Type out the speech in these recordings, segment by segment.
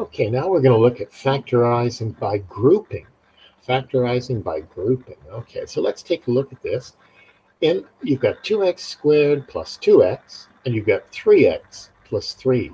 Okay, now we're going to look at factorizing by grouping. Factorizing by grouping. Okay, so let's take a look at this. And you've got 2x squared plus 2x, and you've got 3x plus 3.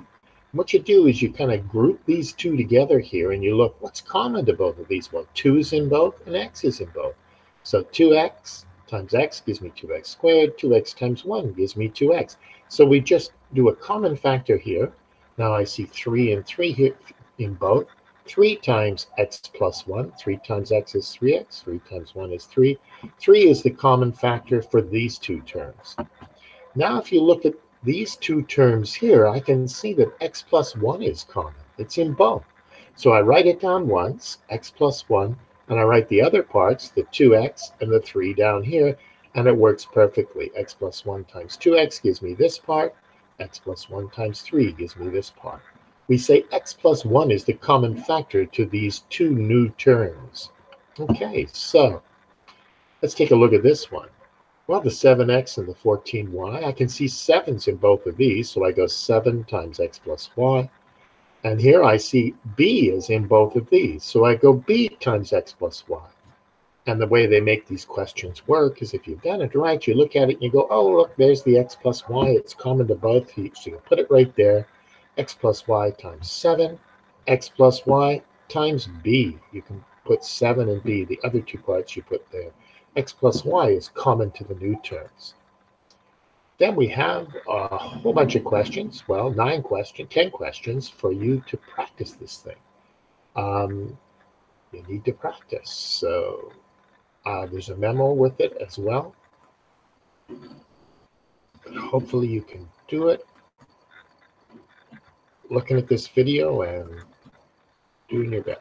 what you do is you kind of group these two together here, and you look what's common to both of these. Well, 2 is in both, and x is in both. So 2x times x gives me 2x squared. 2x times 1 gives me 2x. So we just do a common factor here. Now I see 3 and 3 here in both. 3 times x plus 1. 3 times x is 3x. 3 times 1 is 3. 3 is the common factor for these two terms. Now if you look at these two terms here, I can see that x plus 1 is common. It's in both. So I write it down once, x plus 1, and I write the other parts, the 2x and the 3 down here, and it works perfectly. x plus 1 times 2x gives me this part. x plus 1 times 3 gives me this part we say x plus 1 is the common factor to these two new terms. Okay, so let's take a look at this one. Well, the 7x and the 14y, I can see 7's in both of these, so I go 7 times x plus y. And here I see b is in both of these, so I go b times x plus y. And the way they make these questions work is if you've done it right, you look at it and you go, oh, look, there's the x plus y. It's common to both. So you put it right there x plus y times 7, x plus y times b. You can put 7 and b, the other two parts you put there. x plus y is common to the new terms. Then we have a whole bunch of questions, well, nine questions, 10 questions for you to practice this thing. Um, you need to practice. So uh, there's a memo with it as well. Hopefully you can do it looking at this video and doing your best.